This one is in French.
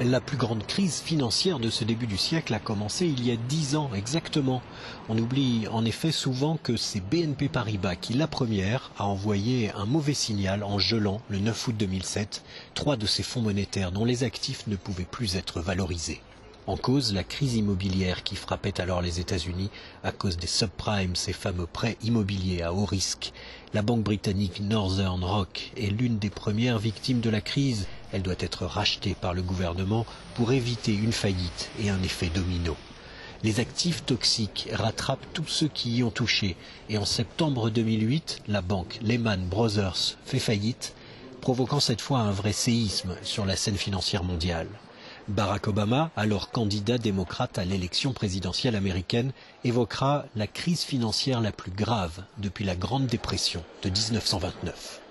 La plus grande crise financière de ce début du siècle a commencé il y a dix ans exactement. On oublie en effet souvent que c'est BNP Paribas qui, la première, a envoyé un mauvais signal en gelant, le 9 août 2007, trois de ses fonds monétaires dont les actifs ne pouvaient plus être valorisés. En cause, la crise immobilière qui frappait alors les États-Unis à cause des subprimes, ces fameux prêts immobiliers à haut risque. La banque britannique Northern Rock est l'une des premières victimes de la crise. Elle doit être rachetée par le gouvernement pour éviter une faillite et un effet domino. Les actifs toxiques rattrapent tous ceux qui y ont touché et en septembre 2008, la banque Lehman Brothers fait faillite, provoquant cette fois un vrai séisme sur la scène financière mondiale. Barack Obama, alors candidat démocrate à l'élection présidentielle américaine, évoquera la crise financière la plus grave depuis la Grande Dépression de 1929.